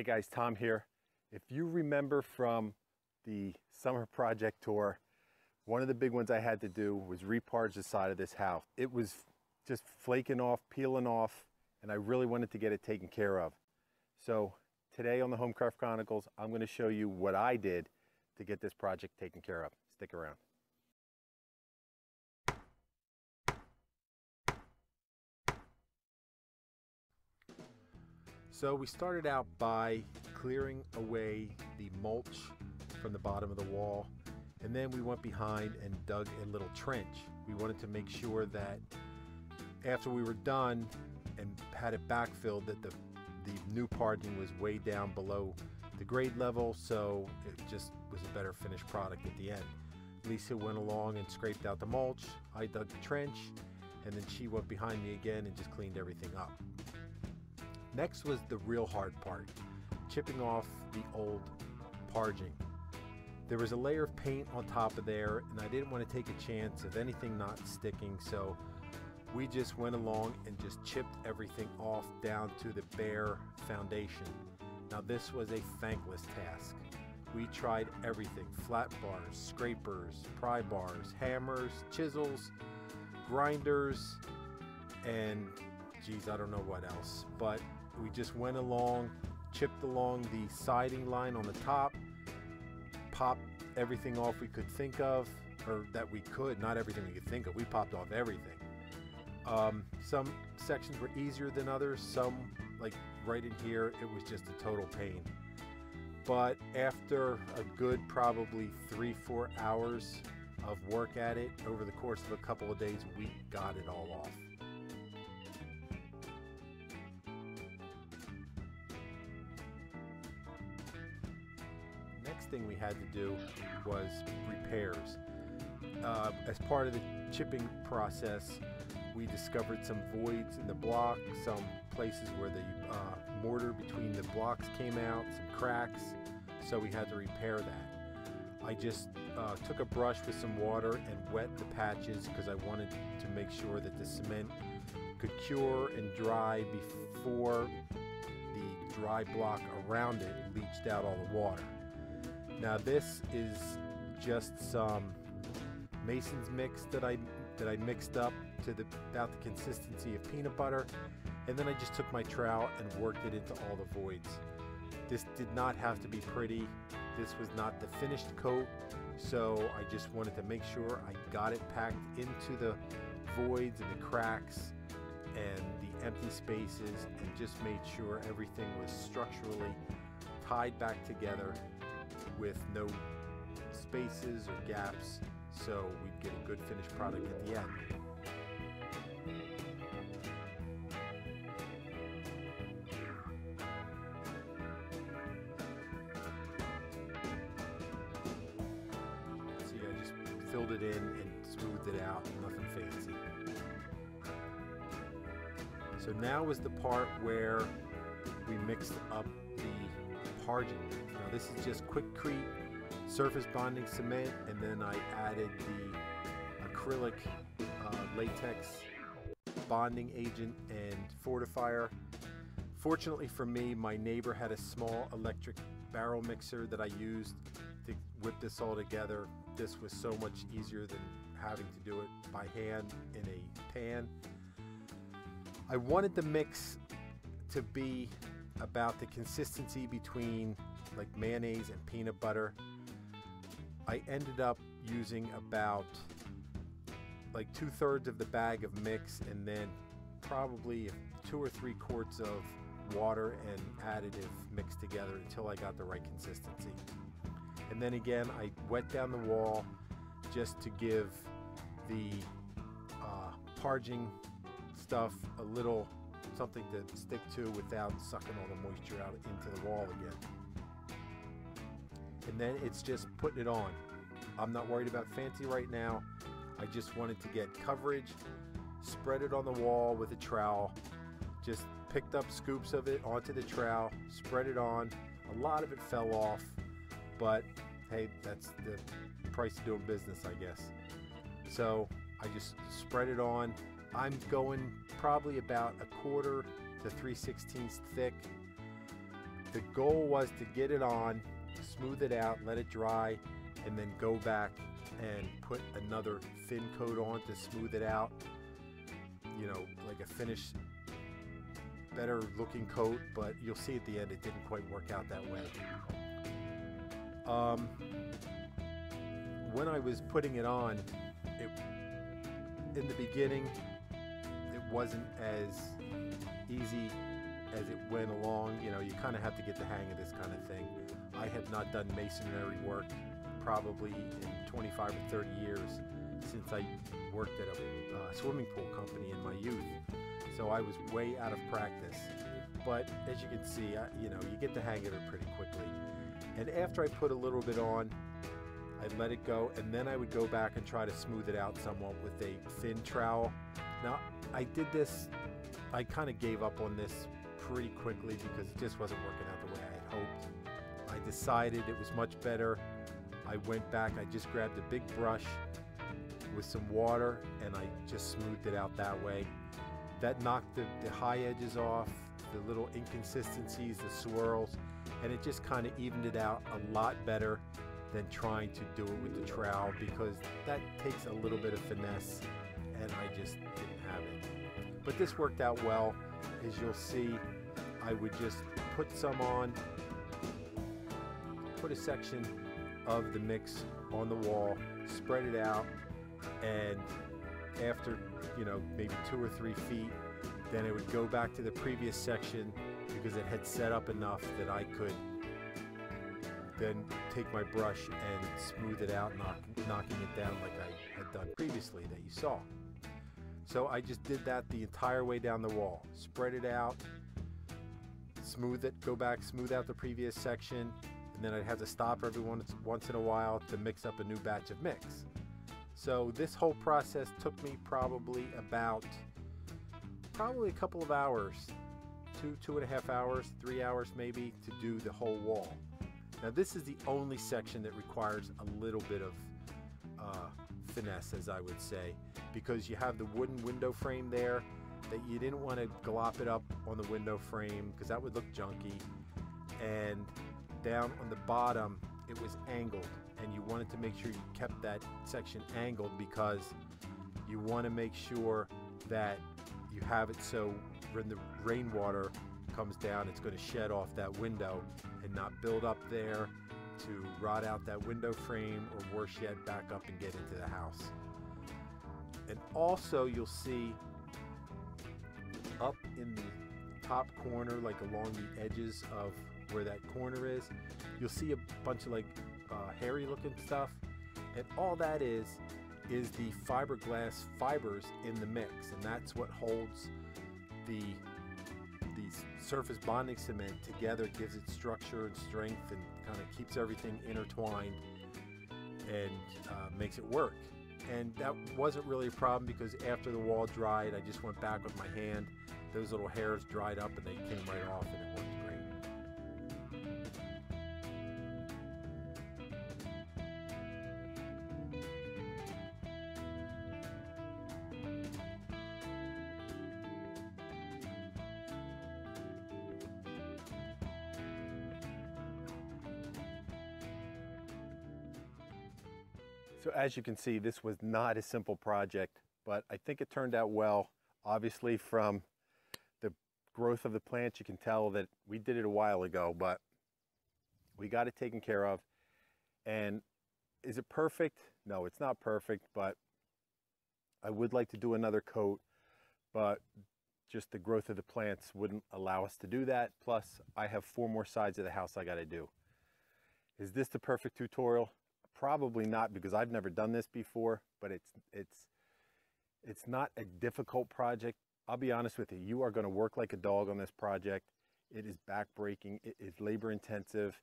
Hey guys, Tom here. If you remember from the summer project tour, one of the big ones I had to do was reparge the side of this house. It was just flaking off, peeling off, and I really wanted to get it taken care of. So today on the Homecraft Chronicles, I'm going to show you what I did to get this project taken care of. Stick around. So we started out by clearing away the mulch from the bottom of the wall and then we went behind and dug a little trench. We wanted to make sure that after we were done and had it backfilled that the, the new parging was way down below the grade level so it just was a better finished product at the end. Lisa went along and scraped out the mulch, I dug the trench, and then she went behind me again and just cleaned everything up. Next was the real hard part, chipping off the old parging. There was a layer of paint on top of there and I didn't want to take a chance of anything not sticking so we just went along and just chipped everything off down to the bare foundation. Now this was a thankless task. We tried everything, flat bars, scrapers, pry bars, hammers, chisels, grinders, and geez, I don't know what else. But we just went along, chipped along the siding line on the top, popped everything off we could think of, or that we could, not everything we could think of. We popped off everything. Um, some sections were easier than others. Some, like right in here, it was just a total pain. But after a good probably three, four hours of work at it over the course of a couple of days, we got it all off. Thing we had to do was repairs. Uh, as part of the chipping process, we discovered some voids in the block, some places where the uh, mortar between the blocks came out, some cracks, so we had to repair that. I just uh, took a brush with some water and wet the patches because I wanted to make sure that the cement could cure and dry before the dry block around it leached out all the water. Now this is just some Mason's mix that I that I mixed up to the, about the consistency of peanut butter. And then I just took my trowel and worked it into all the voids. This did not have to be pretty. This was not the finished coat. So I just wanted to make sure I got it packed into the voids and the cracks and the empty spaces and just made sure everything was structurally tied back together with no spaces or gaps so we'd get a good finished product at the end. See, I just filled it in and smoothed it out, nothing fancy. So now is the part where we mixed up parging. Now this is just Quikrete surface bonding cement and then I added the acrylic uh, latex bonding agent and fortifier. Fortunately for me, my neighbor had a small electric barrel mixer that I used to whip this all together. This was so much easier than having to do it by hand in a pan. I wanted the mix to be about the consistency between like mayonnaise and peanut butter I ended up using about like two thirds of the bag of mix and then probably two or three quarts of water and additive mixed together until I got the right consistency. And then again, I wet down the wall just to give the uh, parging stuff a little something to stick to without sucking all the moisture out into the wall again and then it's just putting it on. I'm not worried about fancy right now. I just wanted to get coverage, spread it on the wall with a trowel, just picked up scoops of it onto the trowel, spread it on. A lot of it fell off, but hey, that's the price of doing business, I guess. So I just spread it on. I'm going probably about a quarter to 3 16ths thick the goal was to get it on, smooth it out, let it dry, and then go back and put another thin coat on to smooth it out. You know, like a finished, better looking coat, but you'll see at the end it didn't quite work out that way. Um, when I was putting it on, it, in the beginning, wasn't as easy as it went along. You know, you kind of have to get the hang of this kind of thing. I have not done masonry work probably in 25 or 30 years since I worked at a uh, swimming pool company in my youth. So I was way out of practice. But as you can see, I, you know, you get the hang of it pretty quickly. And after I put a little bit on, I'd let it go, and then I would go back and try to smooth it out somewhat with a thin trowel. Now, I did this, I kind of gave up on this pretty quickly because it just wasn't working out the way I had hoped. I decided it was much better. I went back, I just grabbed a big brush with some water and I just smoothed it out that way. That knocked the, the high edges off, the little inconsistencies, the swirls, and it just kind of evened it out a lot better than trying to do it with the trowel because that takes a little bit of finesse and I just didn't have it. But this worked out well. As you'll see, I would just put some on, put a section of the mix on the wall, spread it out, and after, you know, maybe two or three feet, then it would go back to the previous section because it had set up enough that I could then take my brush and smooth it out, knock, knocking it down like I had done previously that you saw. So I just did that the entire way down the wall. Spread it out, smooth it, go back, smooth out the previous section, and then I'd have to stop every once, once in a while to mix up a new batch of mix. So this whole process took me probably about, probably a couple of hours, two, two and a half hours, three hours maybe to do the whole wall. Now this is the only section that requires a little bit of uh, finesse, as I would say, because you have the wooden window frame there that you didn't want to glop it up on the window frame because that would look junky. And down on the bottom, it was angled and you wanted to make sure you kept that section angled because you want to make sure that you have it so when the rainwater comes down, it's going to shed off that window and not build up there to rot out that window frame or worse yet, back up and get into the house. And also you'll see up in the top corner, like along the edges of where that corner is, you'll see a bunch of like uh, hairy looking stuff. And all that is, is the fiberglass fibers in the mix. And that's what holds the these surface bonding cement together gives it structure and strength and kind of keeps everything intertwined and uh, makes it work. And that wasn't really a problem because after the wall dried, I just went back with my hand. Those little hairs dried up and they came right off and it worked So as you can see, this was not a simple project, but I think it turned out well. Obviously from the growth of the plants, you can tell that we did it a while ago, but we got it taken care of. And is it perfect? No, it's not perfect, but I would like to do another coat, but just the growth of the plants wouldn't allow us to do that. Plus, I have four more sides of the house I got to do. Is this the perfect tutorial? Probably not because I've never done this before, but it's it's it's not a difficult project. I'll be honest with you, you are going to work like a dog on this project. It is backbreaking, it is labor intensive.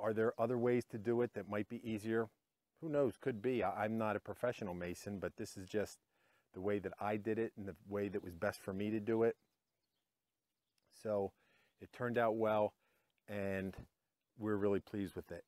Are there other ways to do it that might be easier? Who knows, could be. I'm not a professional mason, but this is just the way that I did it and the way that was best for me to do it. So it turned out well and we're really pleased with it.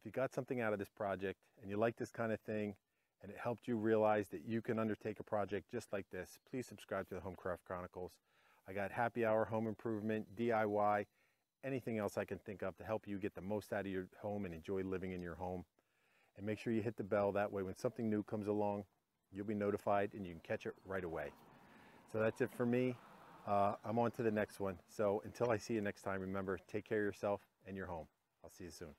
If you got something out of this project and you like this kind of thing and it helped you realize that you can undertake a project just like this, please subscribe to the Homecraft Chronicles. I got happy hour home improvement, DIY, anything else I can think of to help you get the most out of your home and enjoy living in your home. And make sure you hit the bell. That way, when something new comes along, you'll be notified and you can catch it right away. So that's it for me. Uh, I'm on to the next one. So until I see you next time, remember, take care of yourself and your home. I'll see you soon.